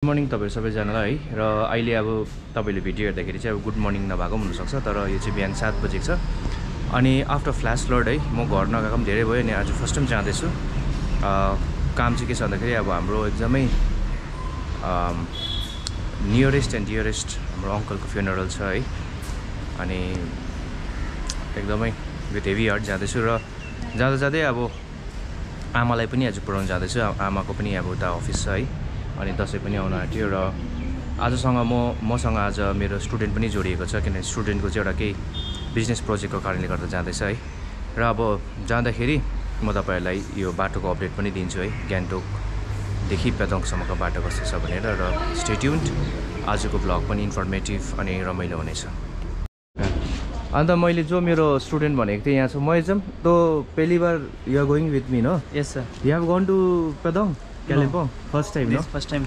Good morning तपाईँहरू सबैजनालाई है र अहिले अब तपाईँले भिडियो हेर्दाखेरि चाहिँ अब गुड मर्निङ नभएको पनि हुनसक्छ तर यो चाहिँ बिहान सात बजेको छ। अनि आफ्टर फ्ल्यास लड है म घर नगएको पनि धेरै भयो अनि आज फर्स्ट टाइम जाँदैछु। काम चाहिँ के छ भन्दाखेरि अब हाम्रो एकदमै नियरेस्ट एन्ड डियरेस्ट हाम्रो अङ्कलको फ्युनरल छ है। अनि एकदमै विथ हेभी हार्ट जाँदैछु र जाँदा जाँदै अब आमालाई पनि आज पुऱ्याउनु जाँदैछु। आमाको पनि अब उता अफिस छ है। अनि दसैँ पनि आउनु आँट्यो र आजसँग म मसँग आज मेरो स्टुडेन्ट पनि जोडिएको छ किनभने स्टुडेन्टको चाहिँ एउटा केही बिजनेस प्रोजेक्टको कारणले गर्दा जाँदैछ है। र अब जाँदाखेरि म तपाईँहरूलाई यो बाटोको अपडेट पनि दिन्छु है गान्तोकदेखि पेदोङसम्मको बाटो कस्तो छ भनेर र स्टेट्युन्ड आजको ब्लग पनि इन्फर्मेटिभ अनि रमाइलो हुनेछ। अन्त मैले जो मेरो स्टुडेन्ट भनेको थिएँ यहाँ छ महिजम तो पहली बार you are going with me न? Yes, sir. You have gone to Pedong Kalimpong? First time first time.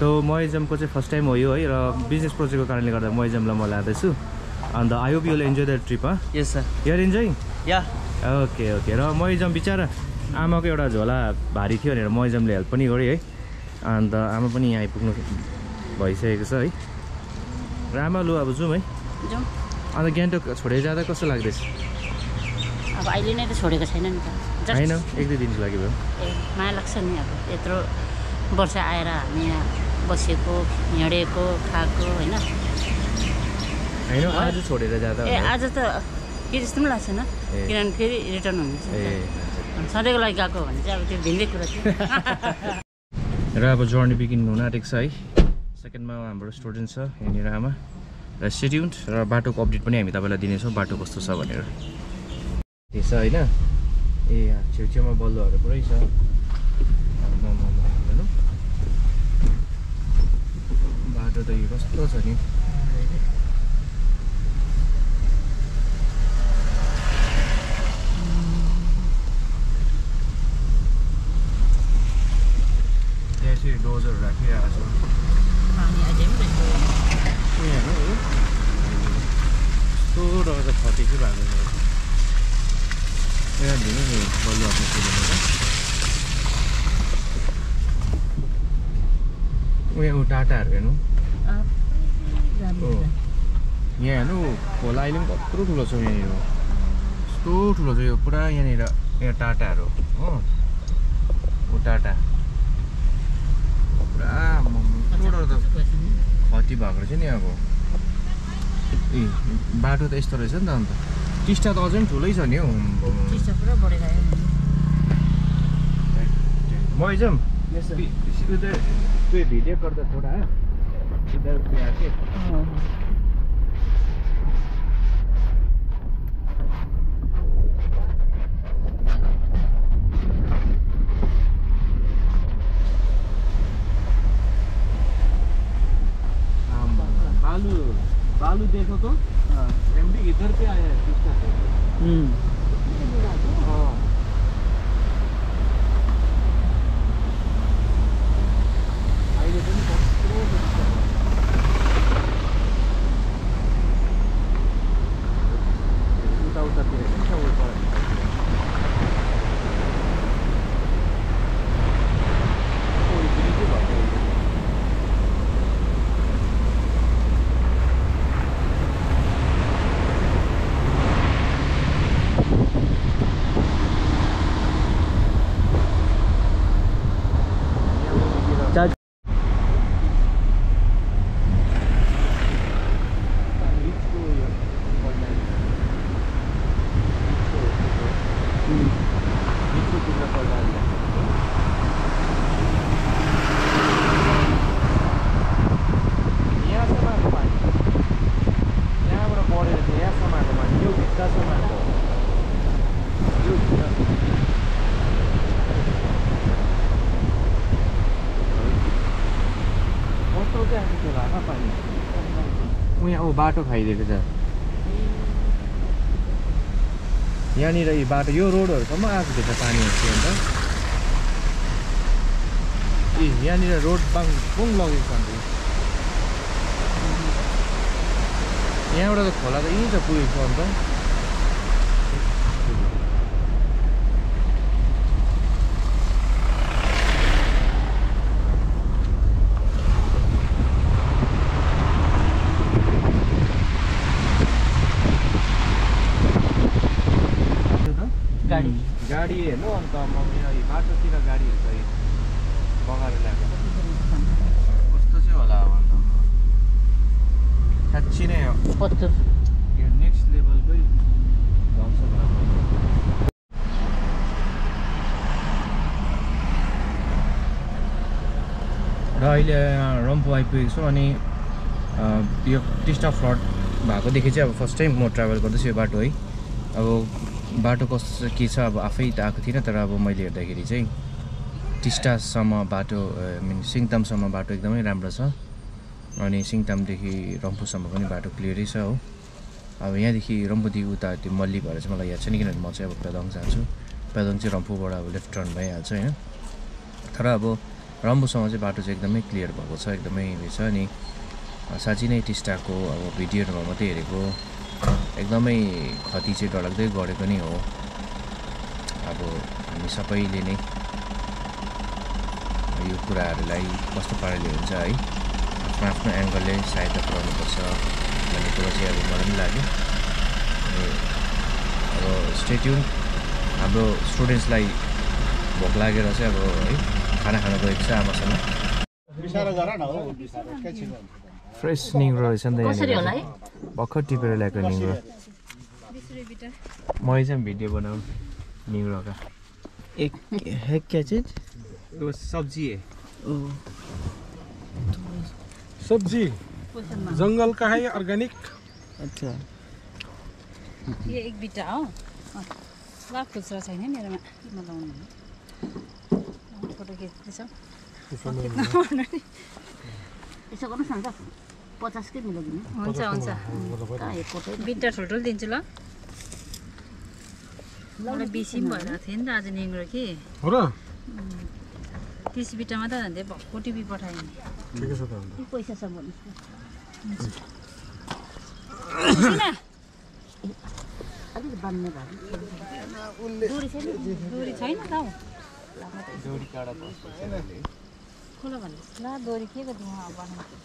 तो महिजमको चाहिँ फर्स्ट टाइम हो यो है र बिजनेस प्रोजेक्टको कारणले गर्दा महिजमलाई म लाँदैछु। And I hope you'll enjoy the trip ह Yes, sir. You're enjoying Yeah. Okay okay र महिजम बिचरा आमाको एउटा झोला भारी थियो भनेर महिजमले हेल्प पनि गरेँ है। अन्त आमा पनि यहाँ आइपुग्नु भइसकेको छ है। र आमा लु अब जाउँ है। अन्त गान्तोक छोडेर जाँदा कस्तो लाग्दैछ? अब अहिले नै त छोडेको छैन नि त। होइन एक दुई दिनको लागि भयो। ए माया लाग्छ नि अब यत्रो वर्ष आएर हामी यहाँ बसेको हिँडेको खाएको होइन? होइन आज छोडेर जाँदा ए। आज त के जस्तो पनि लाग्छ न? ए। किनभने फेरि रिटर्न हुनुहुन्छ त। सधैँको लागि गएको भने चाहिँ अब त्यो भिन्दै कुरा थियो। र अब जर्नी बिगिन हुन आँटेको छ है। सेकेन्डमा हाम्रो स्टुडेन्ट छ यहाँनिर आमा। र सेड्युन्ड र बाटोको अपडेट पनि हामी तपाईँलाई दिनेछौँ बाटो कस्तो छ भनेर। त्यो छ होइन? ए यहाँ छेउछेउमा बल्लोहरू पुरै छ हेर्नु बाटो त यो कस्तो छ नि चाहिँ डोजहरू राखिरहेको छ पनि रहेछ। ए हेर्नु हो कस्तो डर त फटेकै भएको यहाँ ऊ टाटाहरू हेर्नु। यहाँ हेर्नु खोला अहिले पनि कत्रो ठुलो छ यहाँनिर कस्तो ठुलो छ यो पुरा यहाँनिर यहाँ टाटाहरू हो। ऊ टाटा। पुरा त। खती भएको रहेछ नि अब। ए बाटो त यस्तो रहेछ नि त अन्त। टिस्टा त अझै पनि ठुलै छ नि हौ। टिस्टा पुरा बढेर आयो. उधर तू वीडियो करता थोड़ा आके बालू बालू देखो तो एमडी इधर पे आया है टिस्टा से Hmm. हाँ अहिले पनि कत्रो टिस्टा छ। उता उतातिर पनि छ उता ओ, यो फेरि के भएको हो? Charge. यहाँबाट बढेर चाहिँ यहाँसम्म आएको मान्छे यो भित्तासम्म आएको यो भित्ता कस्तो चाहिँ आएको थियो होला पानी ऊ बाटो खाइदिएको छ। यहाँनिर यो बाटो यो रोडहरूसम्म आएको त पानीहरू थियो अन्त। ए यहाँनिर रोड बाङ पुङ लगेको छ अन्त। यहाँबाट त खोला त यहीँ त पुगेको छ अन्त गाडी हेर्नु अन्त म यहाँ यो बाटोतिर गाडीहरू चाहिँ बगाएर ल्याएको। कस्तो चाहिँ होला अब अन्त साँच्ची नै हो। यो नेक्स्ट लेभलकै ध्वंस भएको र अहिले रम्फू आइपुगेको छु अनि अ, यो टिस्टा फ्लड भएकोदेखि चाहिँ अब फर्स्ट टाइम म ट्राभल गर्दैछु यो बाटो है। अब बाटो कस्तो के छ? अब आफै त आएको थिइनँ तर अब मैले हेर्दाखेरि चाहिँ टिस्टासम्म बाटो मिन सिङतामसम्म बाटो एकदमै राम्रो छ। अनि सिङतामदेखि रम्फूसम्म पनि बाटो क्लियरै छ हो। अब यहाँदेखि रम्फूदेखि उता त्यो मल्ली भएर चाहिँ मलाई याद छैन किनभने म चाहिँ अब पेदोङ जान्छु। पेदोङ चाहिँ रम्फूबाट अब लेफ्ट टर्न भइहाल्छ होइन। तर अब रम्फूसम्म चाहिँ बाटो चाहिँ एकदमै क्लियर भएको छ एकदमै उयो छ। अनि साँच्ची नै टिस्टाको अब भिडियोहरूमा मात्रै हेरेको एकदमै खती चाहिँ डरलाग्दै गरेको नै हो। अब हामी सबैले नै यो कुराहरूलाई कस्तो पाराले हुन्छ है आफ्नो आफ्नो एङ्गलले सहायता पुऱ्याउनुपर्छ भन्ने कुरो चाहिँ अब मलाई पनि लाग्यो। अब स्टेट्युन हाम्रो स्टुडेन्ट्सलाई भोक लागेर चाहिँ अब है खाना खानु गएको छ आमासँग फ्रेस निङ्रो रहेछ नि त कसरी होला है? भर्खर टिपेर ल्याएको निङ्रो मैले चाहिँ भिडियो बनाऊ निङ्रोका एक है क्या चीज यो सब्जी है। सब्जी। जंगल का है? ऑर्गेनिक अच्छा। यो एक बिटा हो। ल खुच्रा छैन मेरोमा। म लाउनु फोटो खिच्दैछ। यसो गर्नुहोस् न त पचासकै मिलाइदिनु हुन्छ हुन्छ। बिटा ठुल्ठुलो दिन्छु ल। मलाई बेसी पनि भइरहेको थियो नि त आज निङ्रो कि। हो र? तिस बिटामा त धेरै भक्कु टिपी पठाएँ। नि ठिकै छ त अन्त। के पैसा छ भन्नुहोस् न किन? अलिक बान्ने भएको डोरी छैन डोरी छैन त हौ। खोला भन्नुहोस्। ल डोरी के को दिउँ अब बनाउँछु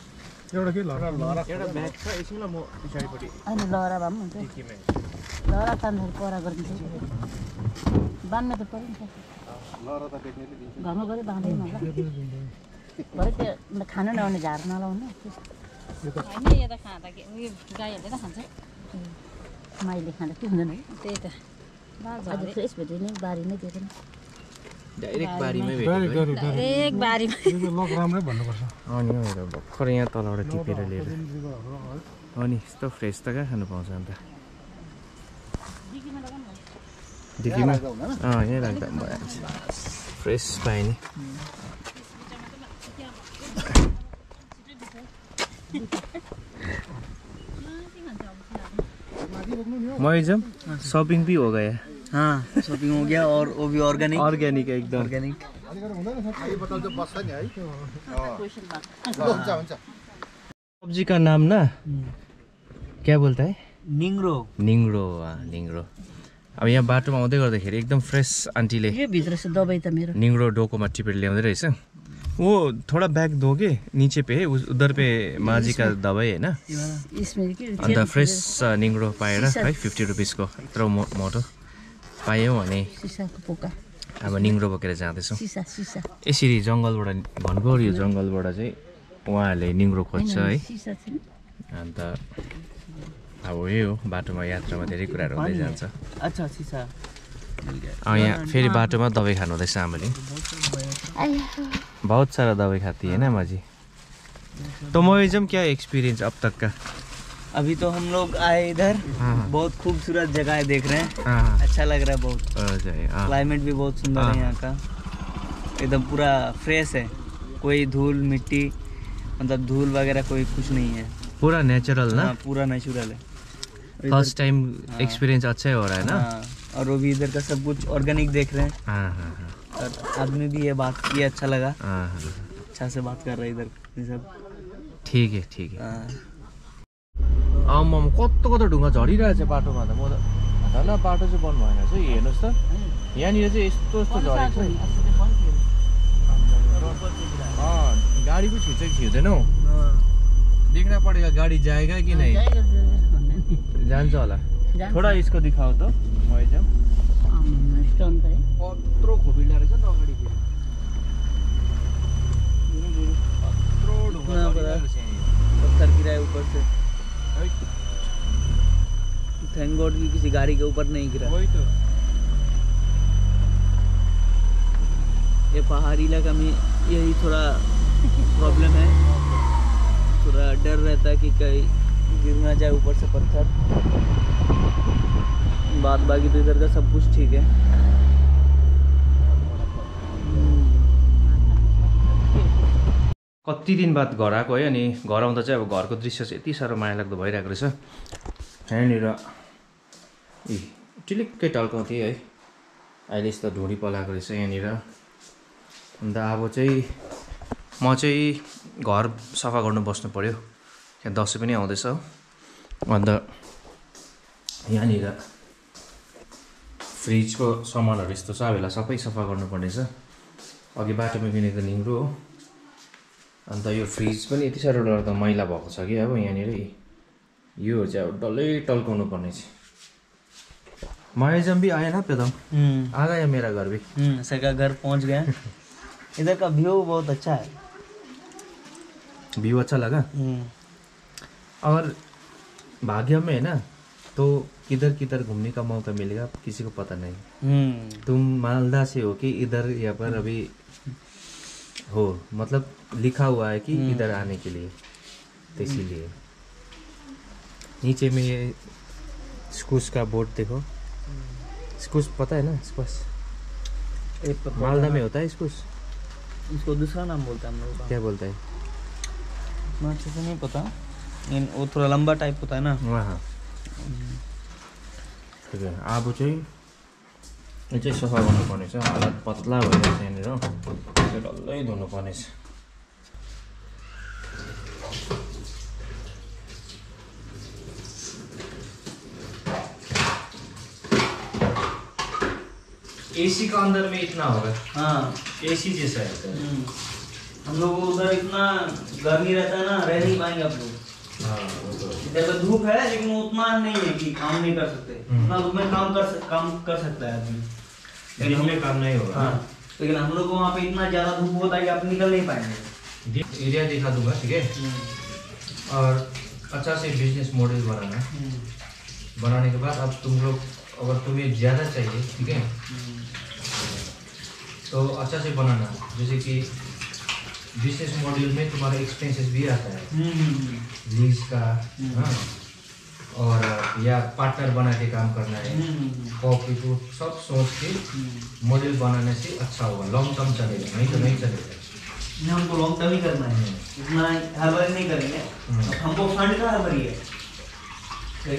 एउटा के लर एउटा ब्याग छ एकछिन ल म पछाडिपट्टि। अनि लहरा भए पनि हुन्छ। लहरा तान्दाखेरि परा गरिदिन्छ। बान्ने त पऱ्यो नि त। घरमा बाँध्दैन होला भरे त्यो खानु नआउने झार नलाउनु होइन यता खाँदा के उयो गाईहरूले त खान्छ। माइले खाँदा के हुँदैन? त्यही त। फ्रेस भेट्यो नि बारी नै दिएको नि। डाइरेक्ट बारीमै। डाइरेक्ट राम्रै भन्नुपर्छ। अनि हेर भर्खर यहाँ तलबाट टिपेर लिएर। अनि यस्तो फ्रेस त कहाँ खानु पाउँछ अन्त? डिकीमा? अँ यहीँ राख्दा पनि भइहाल्छ फ्रेस पायो नि मैजम शॉपिंग भी हो गया हाँ शॉपिंग हो गया और वो भी ऑर्गेनिक ऑर्गेनिक एकदम। ऑर्गेनिक सब्जी का नाम ना? क्या बोलता है? निंग्रो निङ्रो अँ, निङ्रो अब यहाँ बाटोमा आउँदै गर्दाखेरि एकदम फ्रेस आन्टीले यो भित्र चाहिँ दबाई त मेरो। निङ्रो डोकोमा टिपेर ल्याउँदै रहेछ। वो थोड़ा बैग दोगे नीचे पे है उधर पे माजी का दबाई होइन। के अन्त फ्रेस निङ्रो पाएर है फिफ्टी रुपिसको यत्रो मो मोटो। पायौँ भने सिसाको पोका। अब निङ्रो बोकेर जाँदैछौँ। सिसा सिसा। यसरी जङ्गलबाट घनघोर यो जङ्गलबाट चाहिँ उहाँहरूले निङ्रो खोज्छ है। अन्त अब यही हो बाटोमा यात्रामा धेरै कुराहरू हुँदै जान्छ। अच्छा यहाँ फेरि बाटोमा दबाई खानु हुँदैछ आमाले। बहुत सारा दवाई खाती है ना माजी तो मोइजम क्या एक्सपीरियंस अब तक का अभी तो हम लोग आए इधर। हाँ। बहुत खूबसूरत जगह है देख रहे हैं। हाँ अच्छा लग रहा है बहुत। हो हाँ। क्लाइमेट भी बहुत सुंदर हाँ। है यहाँ का। एकदम पूरा फ्रेश है। कोई धूल मिट्टी मतलब धूल वगैरह कोई कुछ नहीं है। पूरा नेचुरल ना? हाँ, पूरा नेचुरल है। फ़र्स्ट टाइम एक्सपीरियंस अच्छा ही हो रहा है ना? हाँ, और वो भी इधर का सब कुछ ऑर्गेनिक देख रहे हैं। हाँ हाँ हाँ। और आदमी भी ये बात ये अच्छा लगा। हाँ हाँ अच्छा से बात कर रहे हैं इधर सब। ठिक है ठीक है। हाँ। आम्मामा कस्तो कस्तो ढुङ्गा झरिरहेछ बाटोमा त। म त झन् बाटो चाहिँ बन्द भएन रहेछ हेर्नुहोस् त। यहाँनिर चाहिँ यस्तो यस्तो झरेको छ नि गाडी पो छिर्छ कि छिर्दैन हौ? देखना पड़ेगा गाडी जाएगा कि नहीं जान्छ होला। थोड़ा इसको दिखाओ तो कत्रो खोपिल्डा रहेछ नि अगाडि कत्रो थैंक गॉड कि किसी गाड़ी के ऊपर नहीं गिरा। वही तो। ये पहाड़ी इलाका में यही थोड़ा प्रॉब्लम है। थोड़ा डर रहता है कि कहीं गिर ना जाए ऊपर से पत्थर। बाद बाकी तो इधर का सब कुछ ठीक है। कति दिन बाद घर आएको है अनि घर आउँदा चाहिँ अब घरको दृश्य चाहिँ यति साह्रो माया लाग्दो भइरहेको रहेछ। यहाँनिर ए टिलिक्कै टल्काउँथेँ है। अहिले यस्तो ढुँडी पलाएको रहेछ यहाँनिर। अन्त अब चाहिँ म चाहिँ घर सफा गर्नु बस्नु पऱ्यो यहाँ दसैँ पनि आउँदैछ अन्त यहाँनिर फ्रिजको सामानहरू यस्तो छ बेला सबै सफा गर्नुपर्ने छ अघि बाटोमा किनेको निङ्ग्रो हो। अन्त यो फ्रिज पनि यति साह्रो डरलाग्दो मैला भएको छ कि अब यहाँनिर। यो चाहिँ अब डल्लै टल्काउनु पर्ने मायाजम भी आएन पेदम हम्म। आ गया मेरा घर भी। हम्म सर का घर पहुँच गए इधर का व्यू बहुत अच्छा है। व्यू अच्छा लगा? हम्म। और भाग्य में है ना तो किधर किधर घूमने का मौका मिलेगा किसी को पता नहीं। तुम मालदा से हो कि इधर यहाँ पर अभी हो मतलब लिखा हुआ है कि इधर आने के लिए तो इसीलिए। नीचे में ये स्कूस का बोर्ड देखो। स्कूस पता है ना स्कूस मालदा में होता है स्कूस इसको दूसरा नाम बोलते हैं हम लोग क्या बोलता है? इतना अच्छे से नहीं पता। इन वो थोड़ा लंबा टाइप होता है ना। उहाँ ठिक है अब चाहिँ यो चाहिँ सफा गर्नुपर्ने छ हालत पतला छ यहाँनिर। डल्लै धुनुपर्ने एसी का अंदर में इतना होगा। हाँ। एसी जैसा रहता है हम्म। हम लोग उधर इतना गर्मी रहता है ना रह नहीं पाएँगे आप लोग। हाँ तो इधर तो धूप है लेकिन उतना नहीं है कि काम नहीं कर सकते। हम्म। उतना धूप में काम कर काम कर सकता है आदमी। दिन में काम नहीं होगा। हाँ। लेकिन हम लोग को वहाँ पे इतना ज़्यादा धूप होता है कि आप निकल नहीं पाएँगे। एरिया दिखा दूँगा ठीक है? और अच्छा से बिज़नेस मॉडल बनाना। बनाने के बाद अब तुम लोग अगर तुम्हें ज़्यादा चाहिए ठीक है? तो अच्छा से बनाना। जैसे कि बिज़नेस मॉडल में तुम्हारा एक्सपेंसेस भी आता है। लीज का हाँ। और या पार्टनर बना के काम करना है। कॉपी को सब सोच के मॉडल बनाने से अच्छा होगा। लॉन्ग टर्म चलेगा नहीं तो नहीं चलेगा। नहीं हमको लॉन्ग टर्म ही करना है। इतना नहीं करेंगे। हम्म। हमको फंड का है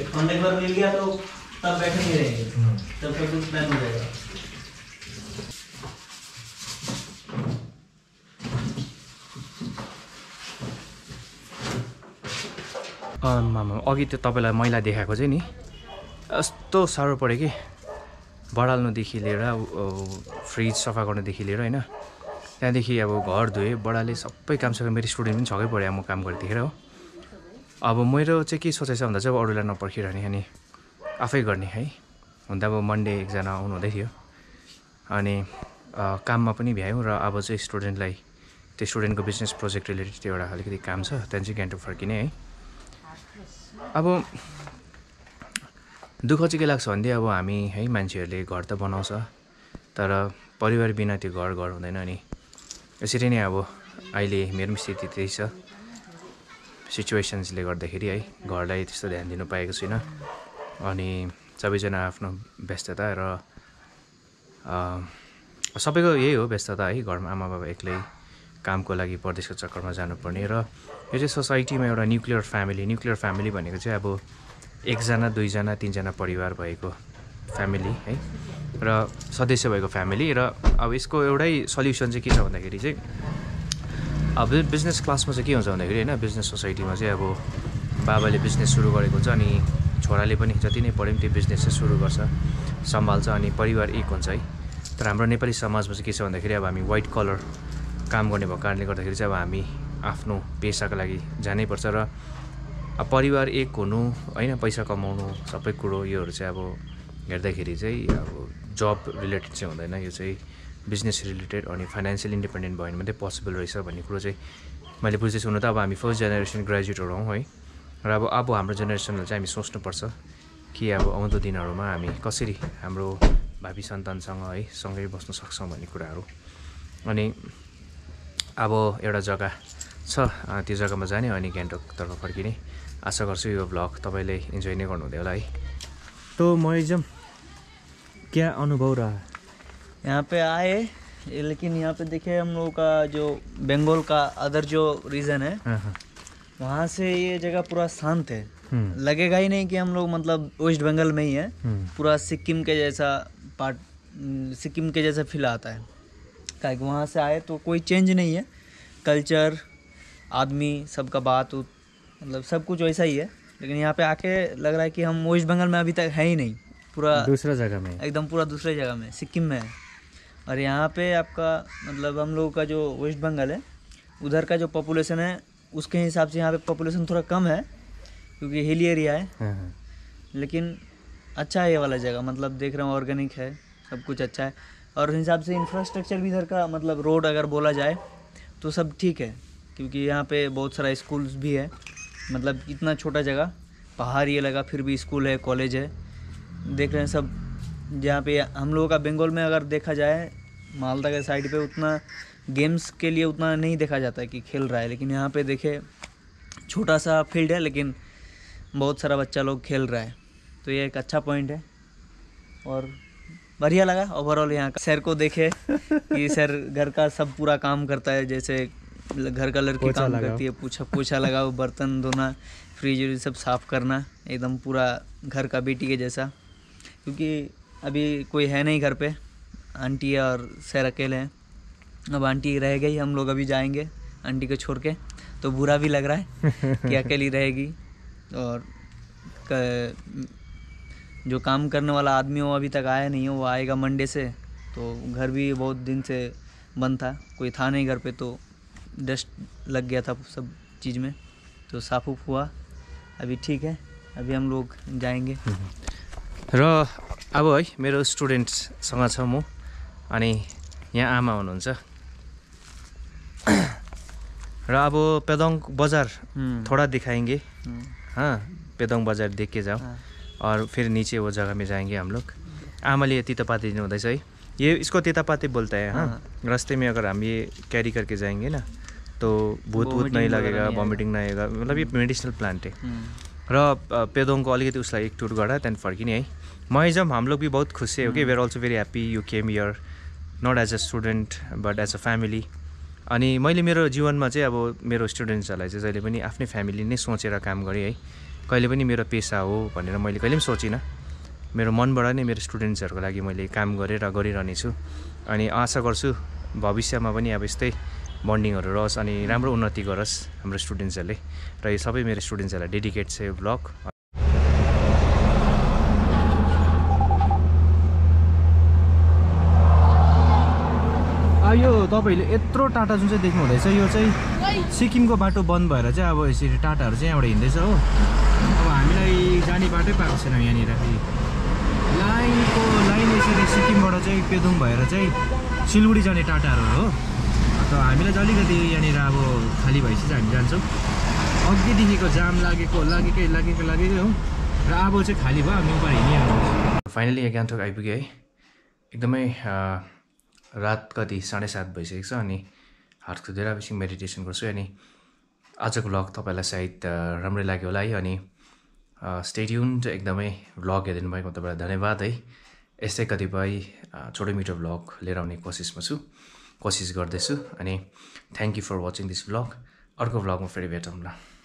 फंड एक बार मिल गया तो तब बैठे नहीं रहेंगे। हम्म। तब सब कुछ प्लान हो जाएगा। आमामा अघि त्यो तपाईँलाई मैला देखाएको चाहिँ नि यस्तो साह्रो पऱ्यो कि। बढाल्नुदेखि लिएर फ्रिज सफा गर्नुदेखि लिएर होइन त्यहाँदेखि अब घर धोएँ बडाले सबै काम सकेँ मेरो स्टुडेन्ट पनि छकै पऱ्यो म काम गरेदेखि हो। अब मेरो चाहिँ के सोचेछ भन्दा चाहिँ अब अरूलाई नपर्खिरहने अनि आफै गर्ने है। हुन त अब मन्डे एकजना आउनु हुँदै थियो। अनि काममा पनि भ्यायौँ र अब चाहिँ स्टुडेन्टलाई त्यो स्टुडेन्टको बिजनेस प्रोजेक्ट रिलेटेड एउटा अलिकति काम छ त्यहाँदेखि चाहिँ गान्तोक फर्किने है। अब दुःख चाहिँ के लाग्छ भने अब हामी है मान्छेहरूले घर त बनाउँछ तर परिवार बिना त्यो घर घर हुँदैन नि। यसरी नै अब अहिले मेरो पनि स्थिति त्यही छ। सिचुएसन्सले गर्दाखेरि है घरलाई त्यस्तो ध्यान दिनु पाएको छुइनँ। अनि सबैजना आफ्नो व्यस्तता र सबैको यही हो व्यस्तता है घरमा आमा बाबा एक्लै कामको लागि परदेशको चक्करमा जानुपर्ने र यो चाहिँ सोसाइटीमा एउटा न्युक्लियर फ्यामिली न्युक्लियर फ्यामिली भनेको चाहिँ अब एकजना दुईजना तिनजना परिवार भएको फ्यामिली है र सदस्य भएको फ्यामिली र अब यसको एउटै सल्युसन चाहिँ के छ भन्दाखेरि चाहिँ अब बिजनेस क्लासमा चाहिँ के हुन्छ भन्दाखेरि होइन बिजनेस सोसाइटीमा चाहिँ अब बाबाले बिजनेस सुरु गरेको हुन्छ अनि छोराले पनि जति नै पढे पनि त्यो बिजनेस चाहिँ सुरु गर्छ सम्हाल्छ अनि परिवार एक हुन्छ है। तर हाम्रो नेपाली समाजमा चाहिँ के छ भन्दाखेरि अब हामी वाइट कलर काम गर्ने भएको कारणले गर्दाखेरि चाहिँ अब हामी आफ्नो पेसाको लागि जानैपर्छ र अब परिवार एक हुनु होइन पैसा कमाउनु सबै कुरो योहरू चाहिँ अब हेर्दाखेरि चाहिँ अब जब रिलेटेड चाहिँ हुँदैन। यो चाहिँ बिजनेस रिलेटेड अनि फाइनेन्सियल इन्डिपेन्डेन्ट भयो भने मात्रै पोसिबल रहेछ भन्ने कुरो चाहिँ मैले बुझ्दैछु हुन त अब हामी फर्स्ट जेनेरेसन ग्रेजुएटहरू हौँ है। र अब अब हाम्रो जेनेरेसनलाई चाहिँ हामी सोच्नुपर्छ कि अब आउँदो दिनहरूमा हामी कसरी हाम्रो भावी सन्तानसँग है सँगै बस्न सक्छौँ भन्ने कुराहरू। अनि अब एउटा जग्गा छ। त्यो जग्गामा जाने अनि गान्तोकतर्फ फर्किने। आशा गर्छु यो भ्लग तपाईँले इन्जोय नै गर्नुहुँदै होला है। तो मोइजम क्या अनुभव रहा? यहाँ पे आए लेकिन यहाँ पे देखे हम लोगों का जो बंगाल का अदर जो रीजन है हाँ हाँ। वहाँ से ये जगह पूरा शांत है। हम्म, लगेगा ही नहीं कि हम लोग मतलब वेस्ट बंगाल में ही है। हम्म, पूरा सिक्किम के जैसा पार्ट सिक्किम के जैसा फील आता है। कि वहाँ से आए तो कोई चेंज नहीं है। कल्चर आदमी सबका बात उत मतलब सब कुछ वैसा ही है। लेकिन यहाँ पे आके लग रहा है कि हम वेस्ट बंगाल में अभी तक है ही नहीं। पूरा दूसरा जगह में। एकदम पूरा दूसरे जगह में सिक्किम में है। और यहाँ पे आपका मतलब हम लोगों का जो वेस्ट बंगाल है उधर का जो पॉपुलेशन है उसके हिसाब से यहाँ पे पॉपुलेशन थोड़ा कम है क्योंकि हिली एरिया है। हाँ हाँ। लेकिन अच्छा है ये वाला जगह मतलब देख रहा हूँ ऑर्गेनिक है सब कुछ अच्छा है। और हिसाब से इंफ्रास्ट्रक्चर भी इधर का मतलब रोड अगर बोला जाए तो सब ठीक है। क्योंकि यहाँ पे बहुत सारा स्कूल्स भी है। मतलब इतना छोटा जगह, पहाड़ लगा फिर भी स्कूल है कॉलेज है। देख रहे हैं सब, जहाँ पे हम लोगों का बंगाल में अगर देखा जाए, मालदा के साइड पे उतना गेम्स के लिए उतना नहीं देखा जाता है कि खेल रहा है। लेकिन यहाँ पे देखे, छोटा सा फ़ील्ड है, लेकिन बहुत सारा बच्चा लोग खेल रहा है। तो ये एक अच्छा पॉइंट है। और बढ़िया लगा ओवरऑल यहाँ का। सर को देखे कि सर घर का सब पूरा काम करता है जैसे घर का लड़की काम करती है पूछा पोछा लगाओ बर्तन धोना फ्रिज व्रिज सब साफ़ करना एकदम पूरा घर का बेटी के जैसा। क्योंकि अभी कोई है नहीं घर पे आंटी और सर अकेले हैं। अब आंटी रह गई हम लोग अभी जाएँगे आंटी को छोड़ के। तो बुरा भी लग रहा है कि अकेली रहेगी और जो काम करने वाला आदमी हो अभी तक आया नहीं है वो आएगा मंडे से। तो घर भी बहुत दिन से बंद था कोई था नहीं घर पे तो डस्ट लग गया था सब चीज़ में। तो साफ़ उफ हुआ। अभी ठीक है अभी हम लोग जाएँगे। र अब है मेरो स्टुडेन्टसँग छ म अनि यहाँ आमा हुनुहुन्छ। र अब पेदोङ बजार हम्म, थोड़ा दिखाएँगे। हम्म, हाँ पेदोङ बाज़ार देख के जाओ हाँ। और फिर नीचे वो जगह में जाएंगे हम लोग। आमाले तितापाती दिनुहुँदैछ है ये इसको तितापाती बोलता है हाँ। रास्ते में अगर हम ये कैरी करके जाएंगे ना तो भूत भूत नहीं लगेगा नहीं वॉमिटिङ नहीं आएगा। मतलब ये मेडिसिनल प्लान्ट है। र पेदोङको अलिकति उसलाई एक टुर गरा त्यहाँदेखि फर्किने है। महिजम हम लोग भी बहुत खुसी हो कि we're also very happy you came here not as a student but as a family अनि मैले मेरो जीवनमा चाहिँ अब मेरो स्टुडेन्ट्सहरूलाई चाहिँ जहिले पनि आफ्नै फ्यामिली नै सोचेर काम गरेँ है। कहिले पनि मेरो पेसा हो भनेर मैले कहिले पनि सोचिनँ। मेरो मनबाट नै मेरो स्टुडेन्ट्सहरूको लागि मैले काम गरेर गरिरहनेछु। अनि आशा गर्छु भविष्यमा पनि अब यस्तै बन्डिङहरू रहोस् अनि राम्रो उन्नति गरोस् हाम्रो स्टुडेन्ट्सहरूले। र यो सबै मेरो स्टुडेन्ट्सहरूलाई डेडिकेट छ यो ब्लग। यो तपाईँहरूले यत्रो टाटा जुन चाहिँ देख्नु हुँदैछ यो चाहिँ सिक्किमको बाटो बन्द भएर चाहिँ अब यसरी टाटाहरू चाहिँ यहाँबाट हिँड्दैछ हो। अब हामीलाई जाने बाटै पाएको छैन यहाँनिर। लाइनको लाइन यसरी सिक्किमबाट चाहिँ पेदोङ भएर चाहिँ सिलगढी जाने टाटाहरू हो। त हामीलाई चाहिँ अलिकति यहाँनिर अब खाली भएपछि चाहिँ हामी जान्छौँ। अघिदेखिको जाम लागेको लागेकै लागेको लागेकै हो। र अब चाहिँ खाली भयो हामी उता हिँडिहाल्छौँ। फाइनली यहाँ गान्तोक आइपुग्यो है। एकदमै रात कति? साढे सात भइसकेको छ अनि हात खुदेर एकछिन मेडिटेसन गर्छु अनि आजको भ्लग तपाईँलाई सायद राम्रै लाग्यो होला है अनि स्टेडियम एकदमै भ्लग हेरिदिनु भएको तपाईँलाई धन्यवाद है। यस्तै कतिपय छोटो मिठो भ्लग लिएर आउने कोसिसमा छु कोसिस गर्दैछु अनि thank you for watching this vlog अर्को भ्लगमा फेरि भेटौँ ल